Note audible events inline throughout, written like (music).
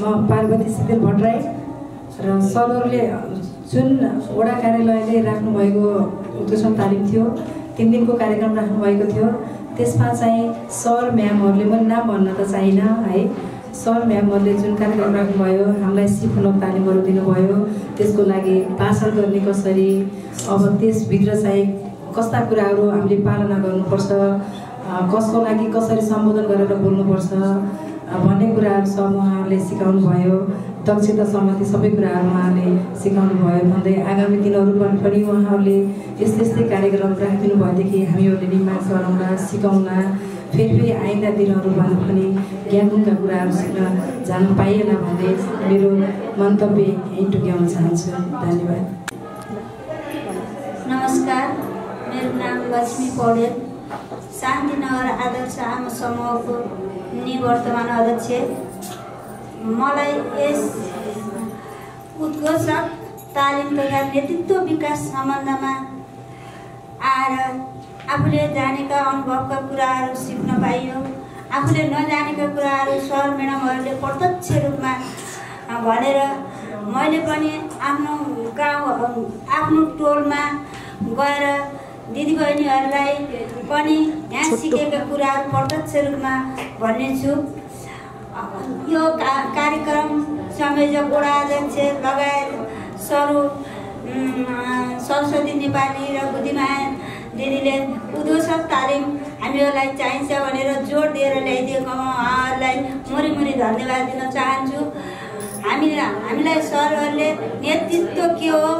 म पार्वती सिद्धेल भट्टराई र सरहरूले जुन वडा कार्यालयले राख्नुभएको उद्घोषण तालिम थियो तिन दिनको कार्यक्रम राख्नुभएको थियो त्यसमा चाहिँ सर म्यामहरूले मैले नाम भन्न त चाहिनँ है सर म्यामहरूले जुन कार्यक्रम राख्नुभयो हामीलाई सिपमूलक तालिमहरू दिनुभयो त्यसको लागि भाषण गर्ने कसरी अब त्यसभित्र चाहिँ कस्ता कुराहरू हामीले पालना गर्नुपर्छ कसको लागि कसरी सम्बोधन गरेर बोल्नुपर्छ भन्ने कुराहरू सब उहाँहरूले सिकाउनु भयो दक्षता सम्बन्धी सबै कुराहरू उहाँले सिकाउनु भयो भन्दै आगामी दिनहरूमा पनि उहाँहरूले यस्तै यस्तै कार्यक्रम राखिदिनु भएदेखि हामीहरूले निमाग गरौँला सिकाउला फेरि फेरि आइन्दा दिनहरूमा पनि ज्ञानका कुराहरू सिक्न जान पाइएला भन्दै मेरो मन्तव्य यहीँ टुक्याउन चाहन्छु। धन्यवाद। नमस्कार मेरो नाम लक्ष्मी पौडेल। शान्तिनगर आदर्श आमा समूहको निवर्तमान अध्यक्ष। मलाई यस उद्घोषक तालिम तथा नेतृत्व विकास सम्बन्धमा आएर आफूले जानेका अनुभवका कुराहरू सिक्न पाइयो। आफूले नजानेका कुराहरू सर म्याडमहरूले प्रत्यक्ष रूपमा भनेर मैले पनि आफ्नो गाउँ आफ्नो टोलमा गएर दिदीबहिनीहरूलाई पनि यहाँ सिकेका कुराहरू प्रत्यक्ष रूपमा भन्नेछु यो का कार्यक्रम संयोजक अध्यक्ष लगायत सरू सरस्वती नेपाली र बुद्धिमाया दिदीले उद्घोषक तालिम हामीहरूलाई चाहिन्छ भनेर जोड दिएर ल्याइदिएको उहाँहरूलाई मुरी मुरी धन्यवाद दिन चाहन्छु। हामी हामीलाई सरहरूले नेतृत्व के हो?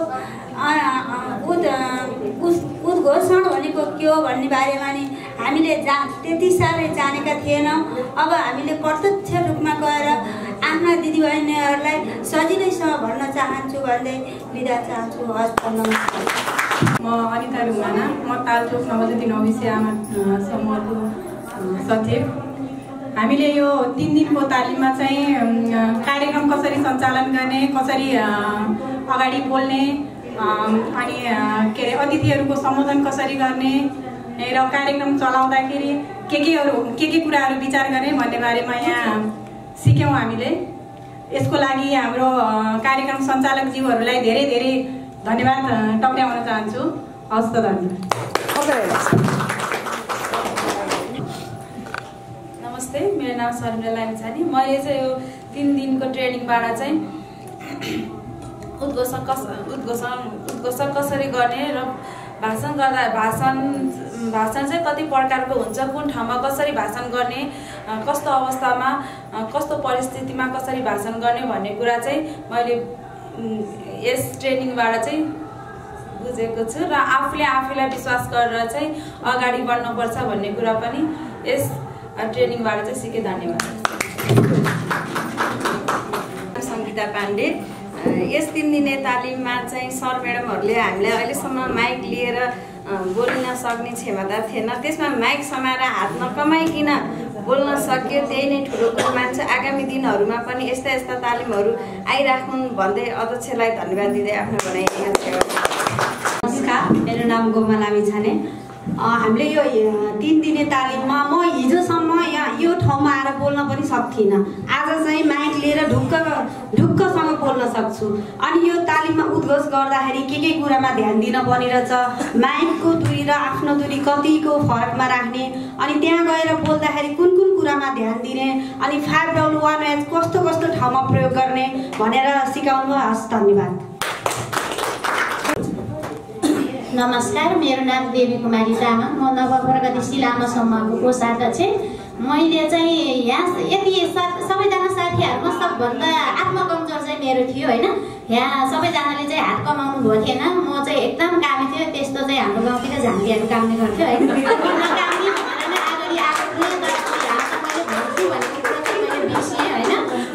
उद् उद्घोषण भनेको के हो भन्ने बारेमा नि हामीले जा त्यति साह्रै जानेका थिएनौँ। अब हामीले प्रत्यक्ष रूपमा गएर आफ्ना दिदीबहिनीहरूलाई सजिलैसँग भन्न चाहन्छु भन्दै बिदा चाहन्छु। नमस्कार। म अनिता ढुङ्गाना म तालचोक नवज्योति नौबिसे आमा समूहको सचिव। हामीले यो तिन दिनको तालिममा चाहिँ कार्यक्रम कसरी सञ्चालन गर्ने कसरी अगाडि बोल्ने अनि के अरे अतिथिहरूको सम्बोधन कसरी गर्ने र कार्यक्रम चलाउँदाखेरि के केहरू के के कुराहरू विचार गर्ने भन्ने बारेमा यहाँ सिक्यौँ हामीले। यसको लागि हाम्रो कार्यक्रम सञ्चालकज्यूहरूलाई धेरै धेरै धन्यवाद टक्राउन चाहन्छु। हस्त धन्यवाद। नमस्ते मेरो नाम शर्मिला लामिछाने। मैले चाहिँ यो तिन दिनको ट्रेनिङबाट चाहिँ उद्घोषण कस उद्घोषण उद्घोषण कसरी गर्ने र भाषण गर्दा भाषण भाषण चाहिँ कति प्रकारको हुन्छ कुन ठाउँमा कसरी भाषण गर्ने कस्तो अवस्थामा कस्तो परिस्थितिमा कसरी भाषण गर्ने भन्ने कुरा चाहिँ मैले यस ट्रेनिङबाट चाहिँ बुझेको छु र आफूले आफूलाई विश्वास गरेर चाहिँ अगाडि बढ्नुपर्छ भन्ने कुरा पनि यस ट्रेनिङबाट चाहिँ सिकेँ धन्यवाद। सङ्गीता पाण्डे। यस तिन दिने तालिममा चाहिँ सर म्याडमहरूले हामीलाई अहिलेसम्म माइक लिएर बोल्न सक्ने क्षमता थिएन। त्यसमा माइक समाएर हात नकमाइकन बोल्न सक्यो त्यही नै ठुलो कुरो मान्छ। आगामी दिनहरूमा पनि यस्ता यस्ता तालिमहरू आइराखुन् भन्दै अध्यक्षलाई धन्यवाद दिँदै आफ्नो भनाइ नमस्कार मेरो नाम गोमा लामी छाने हामीले यो तिन दिने तालिममा म हिजोसम्म यहाँ यो ठाउँमा आएर बोल्न पनि सक्थिनँ। आज चाहिँ माइक लिएर ढुक्क ढुक्कसँग बोल्न सक्छु। अनि यो तालिममा उद्घोष गर्दाखेरि के के कुरामा ध्यान दिन पर्ने रहेछ? माइकको दुरी र आफ्नो दुरी कतिको फरकमा राख्ने? अनि त्यहाँ गएर बोल्दाखेरि कुन कुन कुरामा ध्यान दिने? अनि फाइभ डबल वान एच कस्तो कस्तो ठाउँमा प्रयोग गर्ने? भनेर सिकाउनु हस् धन्यवाद। नमस्कार मेरो नाम देवी कुमारी तामाङ। म नवप्रगतिशील आमा समूहको कोषाध्यक्ष मैले चाहिँ यहाँ यति सबैजना साथीहरूमा सबभन्दा आत्मकमजोर चाहिँ मेरो थियो होइन? यहाँ सबैजनाले चाहिँ हात कमाउनु भएको थिएन। म चाहिँ एकदम कामी थियो। त्यस्तो चाहिँ हाम्रो गाउँतिर झाँक्रीहरू काम्ने गर्थ्यो (laughs) होइन?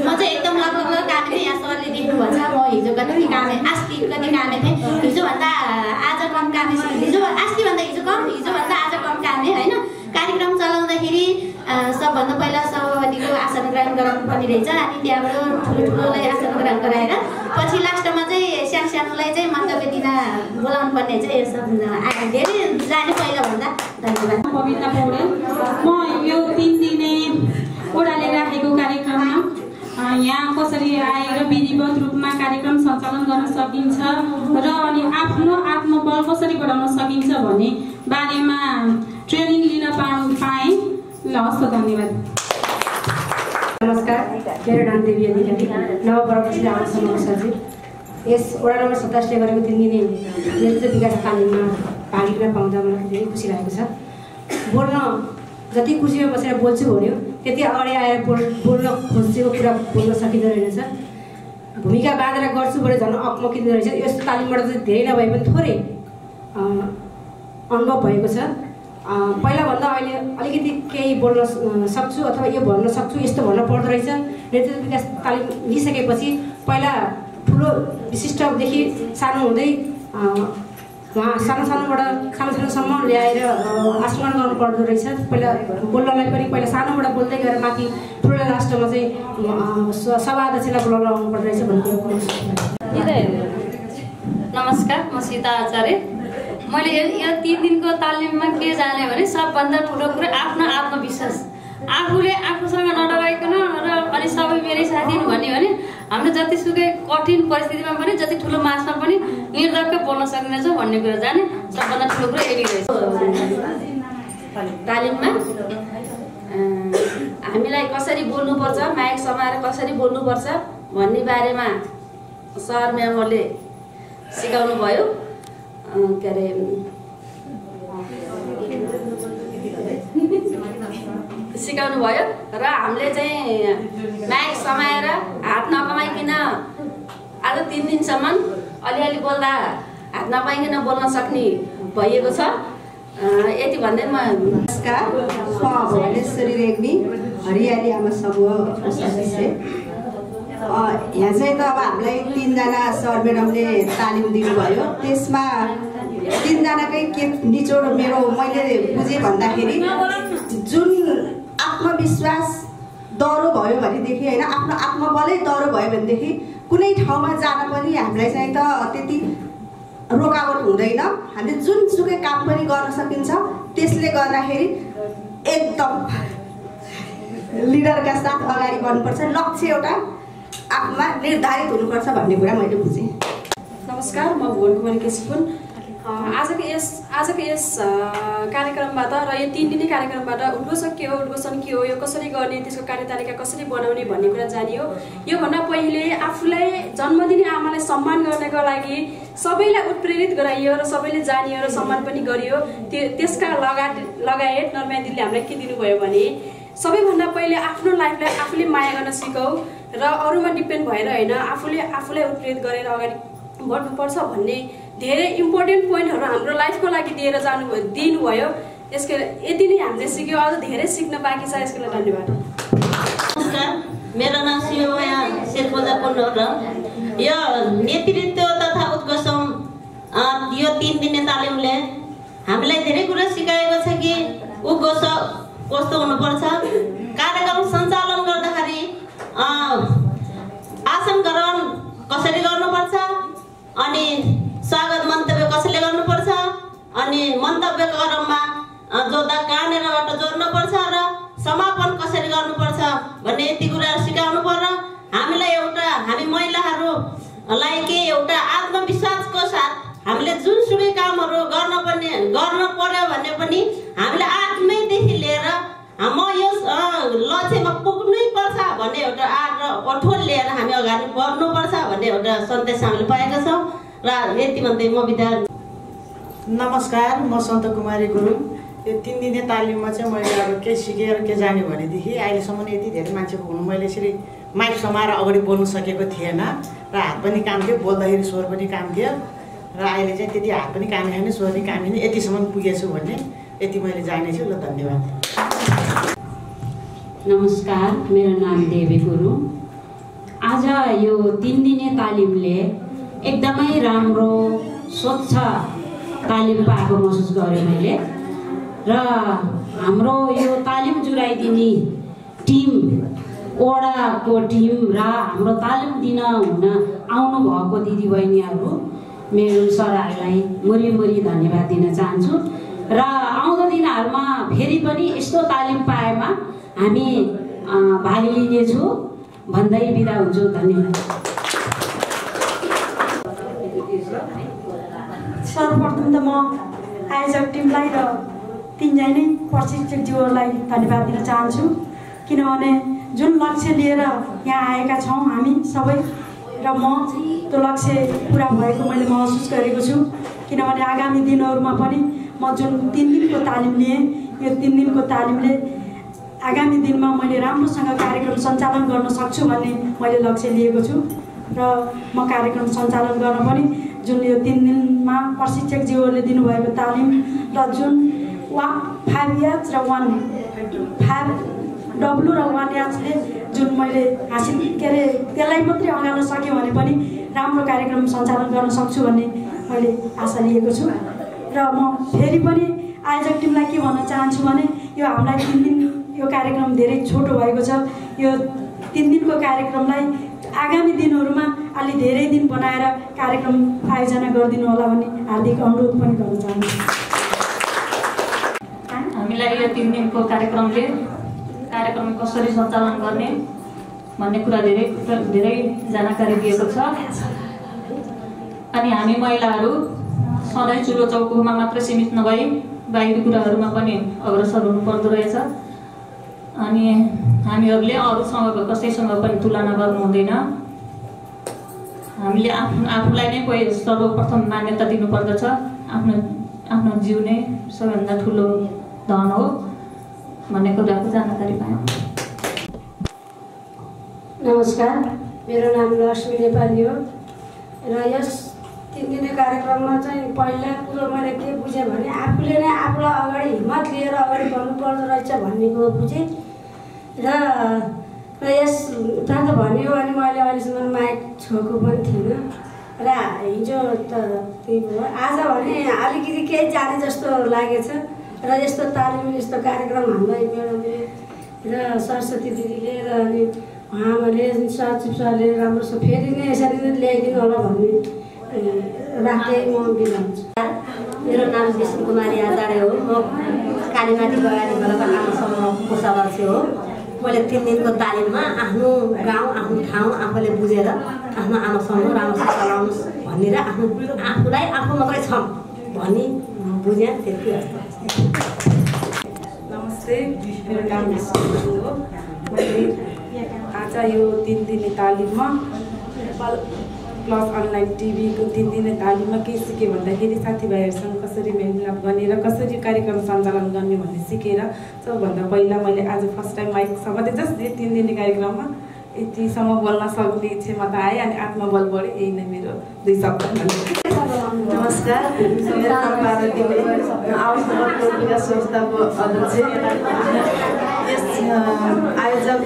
म चाहिँ एकदम लगभग कामे यहाँ सरले देख्नुभएको छ म हिजो कति कामे अस्ति कति कामे थिएँ हिजोभन्दा आज कम कामे छु हिजो अस्तिभन्दा हिजो कम हिजोभन्दा आज कम कामे होइन कार्यक्रम चलाउँदाखेरि अ, सबभन्दा पहिला सभापतिको आसन ग्रहण गराउनु पर्ने रहेछ अनि त्यहाँबाट ठुलो ठुलोलाई आसन ग्रहण गराएर पछि लास्टमा चाहिँ सानो सानोलाई चाहिँ मन्तव्य दिन बोलाउनु पर्ने चाहिँ यो सब धेरै जाने पहिलाभन्दा धन्यवाद पवित्र पौडेल म यो तिन दिने ओडाले राखेको कार्यक्रममा यहाँ कसरी आएर विधिवत रूपमा कार्यक्रम सञ्चालन गर्न सकिन्छ र अनि आफ्नो आत्मबल कसरी बढाउन सकिन्छ भन्ने बारेमा ट्रेनिङ लिन पा पाएँ ल हस् धन्यवाद नमस्कार मेरो नाम देवी अधिकारी नवप्रवासी आवास समूह सचिव यस वडा नम्बर सत्ताइसले गरेको तिन दिने नेतृत्व विकास तालिममा भाग लिन पाउँदा मलाई धेरै खुसी लागेको छ बोल्न जति खुसीमा बसेर बोल्छु भन्यो त्यति अगाडि आएर बोल बोल्न खोजेको कुरा बोल्न सकिँदो रहेनछ भूमिका बाँधेर गर्छु भने झन् अक्मकिँदो रहेछ यस्तो तालिमबाट चाहिँ धेरै नभए पनि थोरै अनुभव भएको छ पहिलाभन्दा अहिले अलिकति केही बोल्न सक्छु अथवा यो भन्न सक्छु यस्तो भन्न पर्दो रहेछ। नेतृत्व विकास तालिम लिइसकेपछि पहिला ठुलो विशिष्टदेखि सानो हुँदै उहाँ सानो सानोबाट सानो सानोसम्म ल्याएर आसमान गर्नु पर्दो रहेछ। पहिला बोल्नलाई पनि पहिला सानोबाट बोल्दै गएर माथि ठुलो राष्ट्रमा चाहिँ अँ, स- सभाध्यक्षलाई बोलाउन आउनु पर्दो रहेछ भन्ने नमस्कार म सीता आचार्य। मैले यो तिन दिनको तालिममा के जाने भने सबभन्दा ठुलो कुरो आफ्नो आत्मविश्वास। आफूले आफूसँग नडराइकन र अनि सबै मेरै साथी भन्ने भने हाम्रो जतिसुकै कठिन परिस्थितिमा पनि जति ठुलो मासमा पनि निर्धक्क बोल्न सकिनेछ भन्ने कुरा जाने सबभन्दा ठुलो कुरो यही रहेछ। तालिममा? हामीलाई कसरी बोल्नुपर्छ माइक समाएर कसरी बोल्नुपर्छ भन्ने बारेमा सर म्यामहरूले सिकाउनु भयो के अरे सिकाउनु भयो र हामीले चाहिँ माइक समाएर हात नकमाइकन आज तिन दिनसम्म अलिअलि बोल्दा हात नपाइकन बोल्न सक्ने भइएको छ। यति भन्दै म नमस्कार। म रेग्मी हरियाली आमा समूह सदस्य यहाँ चाहिँ त अब हामीलाई तिनजना सर म्याडमले तालिम दिनुभयो। त्यसमा तिनजनाकै के निचोड मेरो मैले बुझेँ भन्दाखेरि जुन आत्मविश्वास डह्रो भयो भनेदेखि होइन आफ्नो आत्मबलै डह्रो भयो भनेदेखि कुनै ठाउँमा जान पनि हामीलाई चाहिँ त त्यति रोकावट हुँदैन। हामीले जुनसुकै काम पनि गर्न सकिन्छ त्यसले गर्दाखेरि एकदम लिडरका साथ अगाडि बढ्नुपर्छ। लक्ष्य एउटा आफूमा निर्धारित हुनुपर्छ भन्ने कुरा मैले बुझेँ। नमस्कार म भुवन कुमारी केसीपुन आजको यस आजको यस कार्यक्रमबाट र यो तिन दिने कार्यक्रमबाट उद्घोषक के हो उद्घोषण के हो यो कसरी गर्ने त्यसको कार्यतालिका कसरी बनाउने भन्ने कुरा जानियो। योभन्दा पहिले आफूलाई जन्म दिने आमालाई सम्मान गर्नको लागि सबैलाई उत्प्रेरित गराइयो र सबैले जानियो र सम्मान पनि गरियो। त्यो त्यसका लगायत लगायत नर्माया दिदीले हामीलाई के दिनुभयो भने सबैभन्दा पहिले आफ्नो लाइफलाई आफूले माया गर्न सिकौ। र अरूमा डिपेन्ड भएर होइन आफूले आफूलाई उत्प्रेरित गरेर अगाडि बढ्नुपर्छ भन्ने धेरै इम्पोर्टेन्ट पोइन्टहरू हाम्रो लाइफको लागि दिएर जानु दिनुभयो। यसको यति नै हामीले सिक्यो अझ धेरै सिक्न बाँकी छ यसको लागि धन्यवाद। नमस्कार मेरो नाम शिवमाया शेर्पोजा पुन हो। र यो नेतृत्व तथा अ, यो तिन दिने तालिमले हामीलाई धेरै कुरा सिकाएको छ कि उद्घोषक कस्तो हुनुपर्छ। कार्यक्रम सञ्चालन गर्दाखेरि आसन ग्रहण कसरी गर्नुपर्छ? अनि स्वागत मन्तव्य कसैले गर्नुपर्छ? अनि मन्तव्यको क्रममा जोड्दा कहाँनिरबाट जोड्नुपर्छ र समापन कसरी गर्नुपर्छ भन्ने यति कुराहरू सिकाउनु पर्यो। हामीलाई एउटा हामी महिलाहरूलाई के एउटा आत्मविश्वासको साथ हामीले जुनसुकै कामहरू गर्न पनि गर्न पर्यो भने पनि हामीले आफ्नैदेखि लिएर म यस लक्ष्यमा पुग्नै पर्छ भन्ने एउटा आग र कठोर लिएर हामी अगाडि बढ्नुपर्छ भन्ने एउटा सन्देश हामीले पाएका छौँ र यति भन्दै म बिदा नमस्कार म सन्त कुमारी गुरुङ यो तिन दिने तालिममा चाहिँ मैले अब के सिकेर के जान्यो भनेदेखि अहिलेसम्म यति धेरै मान्छेको हुनु मैले यसरी माइक समाएर अगाडि बोल्नु सकेको थिएन र हात पनि काम थियो बोल्दाखेरि स्वर पनि काम थियो र अहिले चाहिँ त्यति हात पनि काम छैन स्वर पनि काम छैन यतिसम्म पुगेछु भन्ने यति मैले जानेछु ल धन्यवाद नमस्कार मेरो नाम देवी गुरुङ आज यो तिन दिने तालिमले एकदमै राम्रो स्वच्छ तालिम पाएको महसुस गरेँ मैले। र हाम्रो यो तालिम जुराइदिने टिम वडाको टिम र हाम्रो तालिम दिन हुन आउनुभएको दिदीबहिनीहरू मेरो सरहरूलाई मुरी मुरी धन्यवाद दिन चाहन्छु। र आउँदो दिनहरूमा फेरि पनि यस्तो तालिम पाएमा हामी भाग लिनेछु। भन्दै बिदा हुन्छु। धन्यवाद। सर्वप्रथम त म आयोजक टिमलाई र तिनजना प्रशिक्षकज्यूहरूलाई धन्यवाद दिन चाहन्छु। किनभने जुन लक्ष्य लिएर यहाँ आएका छौँ हामी सबै र म त्यो लक्ष्य पुरा भएको मैले महसुस गरेको छु। किनभने आगामी दिनहरूमा पनि म जुन तिन दिनको तालिम लिएँ यो तिन दिनको तालिमले आगामी दिनमा मैले राम्रोसँग कार्यक्रम सञ्चालन गर्न सक्छु भन्ने मैले लक्ष्य लिएको छु। र म कार्यक्रम सञ्चालन गर्न पनि जुन यो तिन दिनमा प्रशिक्षकज्यूहरूले दिनुभएको तालिम र जुन वा फाइभ एच र वान फाइभ डब्लु र वान एचले जुन मैले हासिल के अरे त्यसलाई मात्रै अँगाल्न सक्यो भने पनि राम्रो कार्यक्रम सञ्चालन गर्न सक्छु भन्ने मैले आशा लिएको छु। र म फेरि पनि आयोजक टिमलाई के भन्न चाहन्छु भने यो हामीलाई तिन दिन यो कार्यक्रम धेरै छोटो भएको छ। यो तिन दिनको कार्यक्रमलाई आगामी दिनहरूमा अलि धेरै दिन बनाएर कार्यक्रम आयोजना गरिदिनु होला भन्ने हार्दिक अनुरोध पनि गर्न चाहन्छु। हामीलाई यो तिन दिनको कार्यक्रमले कार्यक्रम कसरी सञ्चालन गर्ने भन्ने कुरा धेरै धेरै जानकारी दिएको छ। अनि हामी महिलाहरू सधैँ चुलो चौकोमा मात्र सीमित नभई बाहिरी कुराहरूमा पनि अग्रसर हुनुपर्दो रहेछ। अनि हामीहरूले अरूसँग कसैसँग पनि तुलना गर्नु हुँदैन। हामीले आफ्नो आफूलाई नै कोही सर्वप्रथम मान्यता दिनुपर्दछ। आफ्नो आफ्नो जिउ नै सबैभन्दा ठुलो धन हो भन्ने कुराको जानकारी पायौँ। नमस्कार मेरो नाम लक्ष्मी नेपाली हो। र यस तिन दिने कार्यक्रममा चाहिँ पहिला कुरो मैले के बुझेँ भने आफूले नै आफूलाई अगाडि हिम्मत लिएर अगाडि बढ्नु पर्दो रहेछ भन्ने कुरो बुझेँ। र यस त भन्यो भने मैले अहिलेसम्म माइक छोएको पनि थिइनँ। र हिजो त त्यही भयो। आज भने अलिकति केही जाने जस्तो लागेछ। र यस्तो तालिम यस्तो कार्यक्रम हामीलाई म्याडमले र सरस्वती दिदीले र अनि उहाँहरूले सचिव सरले राम्रोसँग फेरि नै यसरी नै ल्याइदिनु होला भन्ने राख्दै म हुन्छु मेरो नाम विष्णु कुमारी आचार्य हो। म कालीमाटी बगानी खोलाको आमा समूहको सदस्य हो। मैले तिन दिनको तालिममा आफ्नो गाउँ आफ्नो ठाउँ आफूले बुझेर आफ्नो आमा समूह राम्रोसँग चलाउनु भनेर आफ्नो आफूलाई आफू मात्रै छौँ भनी बुझेँ त्यति नमस्ते मेरो नाम आज यो तिन दिने तालिममा प्लस अनलाइन टिभीको तिन दिने तालिममा के सिकेँ भन्दाखेरि साथीभाइहरूसँग कसरी मेलमिलाप गर्ने र कसरी कार्यक्रम सञ्चालन गर्ने भन्ने सिकेर सबभन्दा पहिला मैले आज फर्स्ट टाइम माइक समातेँ जस्ट यो तिन दिने कार्यक्रममा यतिसम्म बोल्न सक्ने क्षमता आएँ अनि आत्मबल बढ्यो यही नै मेरो दुई शब्द नमस्कार। मेरो संस्थाको आयोजक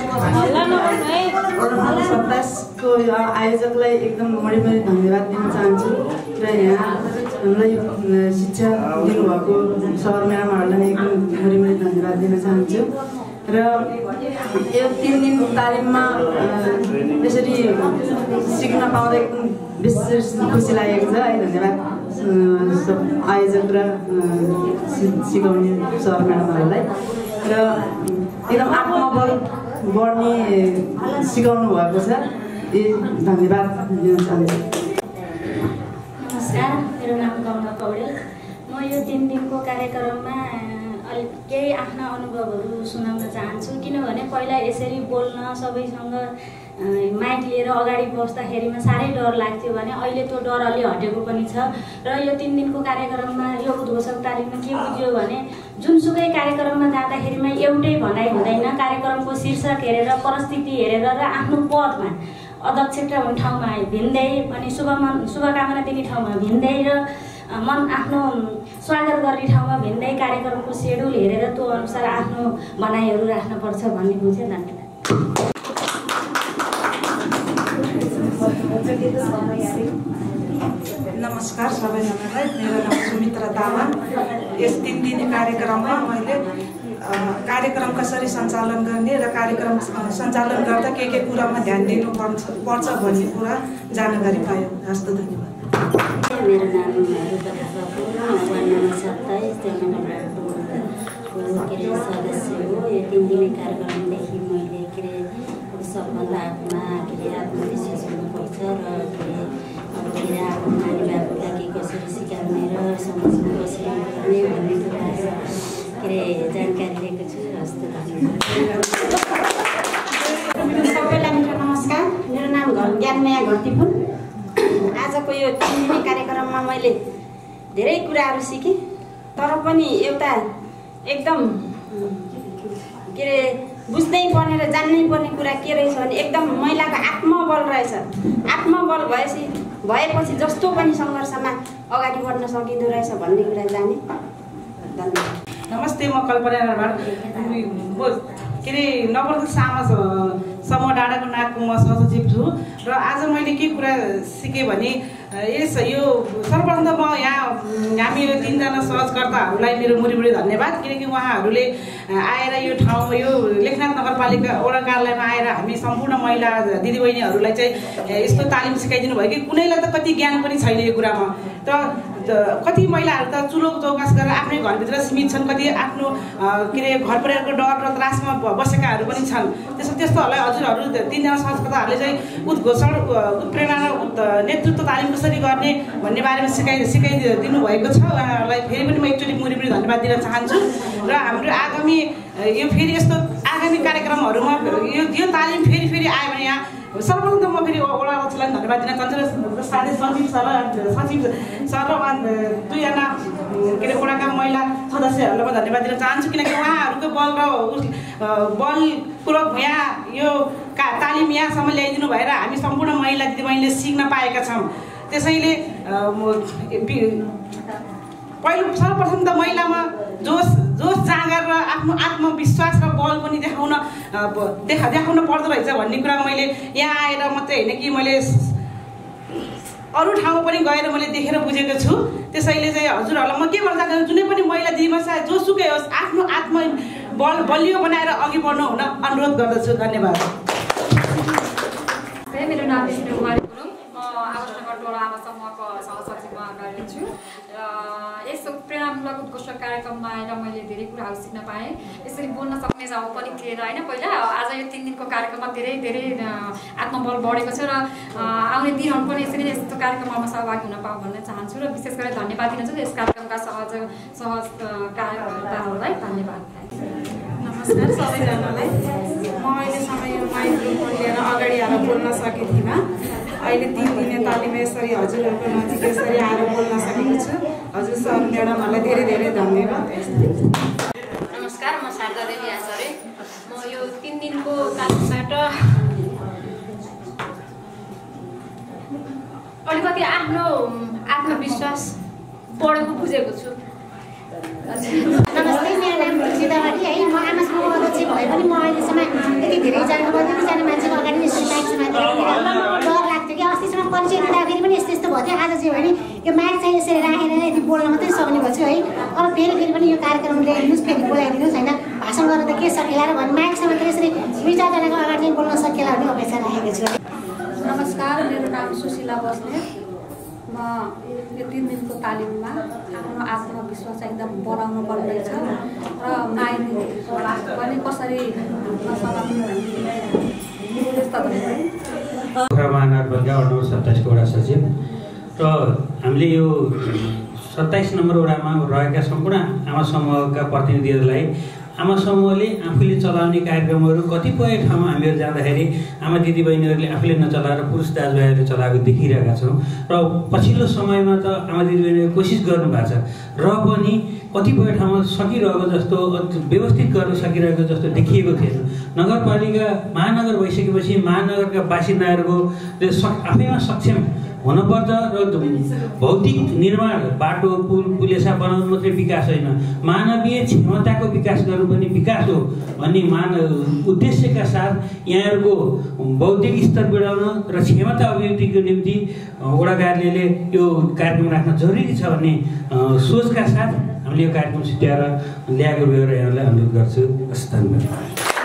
आयोजकलाई एकदम बढी धन्यवाद दिन चाहन्छु र यहाँ हामीलाई शिक्षा दिनुभएको सर म्याडमहरूलाई एकदम बढी बढी धन्यवाद दिन चाहन्छु र यो तिन दिन तालिममा यसरी सिक्न पाउँदा एकदम विशेष खुसी लागेको छ है धन्यवाद आयोजक र सिकाउने सर म्याडमहरूलाई र एकदम आत्मबल बढ्ने सिकाउनु भएको छ ए धन्यवाद दिन चाहन्छु नमस्कार कमला पौडेल म यो तिन दिनको कार्यक्रममा अलिक केही आफ्ना अनुभवहरू सुनाउन चाहन्छु किनभने पहिला यसरी बोल्न सबैसँग माइक लिएर अगाडि बस्दाखेरिमा साह्रै डर लाग्थ्यो भने अहिले त्यो डर अलि हटेको पनि छ र यो तिन दिनको कार्यक्रममा यो उद्घोषक तारिकमा के बुझ्यो भने जुनसुकै कार्यक्रममा जाँदाखेरिमा एउटै भनाइ हुँदैन कार्यक्रमको शीर्षक हेरेर परिस्थिति हेरेर र आफ्नो पदमा अध्यक्षता हुने ठाउँमा भिन्दै अनि शुभमन शुभकामना दिने ठाउँमा भिन्दै र मन आफ्नो स्वागत गर्ने ठाउँमा भिन्दै कार्यक्रमको सेड्युल हेरेर त्यो अनुसार आफ्नो भनाइहरू राख्नुपर्छ भन्ने बुझेँ धन्यवाद। नमस्कार सबैजनालाई मेरो नाम सुमित्रा तामाङ। यस तिन दिने कार्यक्रममा मैले कार्यक्रम कसरी सञ्चालन गर्ने र कार्यक्रम सञ्चालन गर्दा के के कुरामा ध्यान दिनु पर्छ पर्छ भन्ने कुरा जानकारी पायो हस्त धन्यवाद। मेरो नाम थापा नम्बर सत्ताइस के अरे सदस्य हो यो तिन दिने कार्यक्रमदेखि मैले के अरे के र के अरे के कसरी सिकाउने र समाजमा कसरी भन्ने के अरे छु सबैलाई मेरो नमस्कार। मेरो नाम ज्ञानमया घरतीपुर आजको यो मैले धेरै कुराहरू सिकेँ तर पनि एउटा एकदम के अरे बुझ्नै पर्ने र जान्नै पर्ने कुरा के रहेछ भने एकदम महिलाको आत्मबल रहेछ। आत्मबल भएपछि भएपछि जस्तो पनि सङ्घर्षमा अगाडि बढ्न सकिँदो रहेछ भन्ने कुरा जाने। धन्यवाद। नमस्ते म कल्पना के अरे नवरत सामा समूह डाँडाको नाकको म सहसचिव छु र आज मैले के कुरा सिकेँ भने यस यो सर्वप्रथम म यहाँ हामी यो तिनजना सहजकर्ताहरूलाई मेरो मुरीमुरी धन्यवाद किनकि उहाँहरूले आएर यो ठाउँ यो लेखनाथ नगरपालिका वडा कार्यालयमा आएर हामी सम्पूर्ण महिला दिदीबहिनीहरूलाई चाहिँ यस्तो तालिम सिकाइदिनु भयो कि कुनैलाई त कति ज्ञान पनि छैन यो कुरामा। त कति महिलाहरू त चुलो चौकास गरेर आफ्नै घरभित्र सीमित छन् कति आफ्नो के अरे घर परिवारको डर र त्रासमा बसेकाहरू पनि छन्। त्यसो त्यस्तोहरूलाई हजुरहरू तिनजना संस्कृतहरूले चाहिँ उद्घोषण उत्प्रेरणा र नेतृत्व तालिम कसरी गर्ने भन्ने बारेमा सिकाइ सिकाइदिनु भएको छ। उहाँहरूलाई फेरि पनि म एकचोटि मुरी धन्यवाद दिन चाहन्छु। र हाम्रो आगामी यो फेरि यस्तो आगामी कार्यक्रमहरूमा यो यो तालिम फेरि फेरि आयो भने यहाँ सर्वप्रथम त म फेरि ओडा अध्यक्षलाई धन्यवाद दिन चाहन्छु र साथै सचिव सर सचिव सर र दुईजना के अरे ओडाका महिला सदस्यहरूलाई म धन्यवाद दिन चाहन्छु किनकि उहाँहरूको बल र बलपूर्वक यहाँ यो का तालिम यहाँसम्म ल्याइदिनु भएर हामी सम्पूर्ण महिला दिदीबहिनीले सिक्न पाएका छौँ त्यसैले पहिलो सर्वप्रथम त महिलामा जोस जोस जाँगर र आफ्नो आत्मविश्वास र बल पनि देखाउन देखा देखाउन पर्दो रहेछ भन्ने कुरा मैले यहाँ आएर मात्रै होइन कि मैले अरू ठाउँ पनि गएर मैले देखेर बुझेको छु। त्यसैले चाहिँ हजुरहरूलाई म के भन्न चाहन्छु जुनै पनि महिला चाहे जोसुकै होस् आफ्नो आत्म बल बलियो बनाएर अघि बढ्नु हुन अनुरोध गर्दछु। धन्यवाद। मेरो नाम विष्णु कुमारी गुरुङ। म आवासनगर टोला आमा समूहको सहसचिवमा कार्य छु। र प्रेरणामूलक उत्कृष्ट कार्यक्रममा आएर मैले धेरै कुराहरू सिक्न पाएँ। यसरी बोल्न सक्ने जब पनि थिएन। होइन पहिला? आज यो तिन दिनको कार्यक्रममा धेरै धेरै आत्मबल बढेको छ र आउने दिनहरू पनि यसरी यस्तो कार्यक्रममा सहभागी हुन पाऊँ भन्न चाहन्छु र विशेष गरेर धन्यवाद दिन चाहन्छु। यस कार्यक्रमका सहज सहज कार्यकर्ताहरूलाई धन्यवाद। नमस्कार सबैजनालाई। म अहिलेसम्म यो माइक ग्रुपमा लिएर अगाडि आएर बोल्न सकेको अहिले तिन दिने तालिम यसरी हजुरहरूको नजिक यसरी आएर बोल्न सकेको छु। हजुर सर म्याडमहरूलाई धेरै धेरै धन्यवाद। नमस्कार म शारदा देवी आचार्य। म यो तिन दिनको तालिमबाट अलिकति आफ्नो आत्मविश्वास बढेको बुझेको छु। नमस्ते मेरो नाम तुलसीदावारी है। म आमा समूह अध्यक्ष भए पनि म अहिलेसम्म यति धेरै जानु कतिजना मान्छेको अगाडि यस्तो माइक अस्तिसम्म परिचय दिँदाखेरि पनि यस्तो यस्तो भयो थियो। आज चाहिँ भने यो माइक चाहिँ यसरी राखेर यति बोल्न मात्रै सक्ने भएको छु है। अब फेरि फेरि पनि यो कार्यक्रम ल्याइदिनुहोस् फेरि बोलाइदिनुहोस् होइन। भाषण गर्न त के सकेला र भने माइक समातेर यसरी दुई चारजनाको अगाडि चाहिँ बोल्न सकेला भन्ने अपेक्षा राखेको छु नमस्कार मेरो नाम सुशीला बस्ने। म यो तिन दिनको तालिममा आफ्नो आत्मविश्वास एकदम बढाउनु पर्नेछ र माइली पनि कसरी पोखरा महानगरपालिका वडा सत्ताइसको वडा सचिव। र हामीले यो सत्ताइस नम्बर वडामा रहेका सम्पूर्ण आमा समूहका प्रतिनिधिहरूलाई आमा समूहले आफूले चलाउने कार्यक्रमहरू कतिपय ठाउँमा हामीहरू जाँदाखेरि आमा दिदीबहिनीहरूले आफूले नचलाएर पुरुष दाजुभाइहरूले चलाएको देखिरहेका छौँ। र पछिल्लो समयमा त आमा दिदीबहिनीले कोसिस गर्नुभएको छ। र पनि कतिपय ठाउँमा सकिरहेको जस्तो व्यवस्थित गर्न सकिरहेको जस्तो देखिएको थिएन। नगरपालिका महानगर भइसकेपछि महानगरका बासिन्दाहरूको आफैमा सक्षम हुनुपर्छ र भौतिक निर्माण बाटो पुल पुलेसा बनाउनु मात्रै विकास होइन। मानवीय क्षमताको विकास गर्नु पनि विकास हो भन्ने मान उद्देश्यका साथ यहाँहरूको बौद्धिक स्तर बढाउन र क्षमता अभिवृद्धिको निम्ति वडा कार्यालयले यो कार्यक्रम राख्न जरुरी छ भन्ने सोचका साथ हामीले यो कार्यक्रम छुट्याएर ल्याएको गएर यहाँलाई अनुरोध गर्छु। धन्यवाद।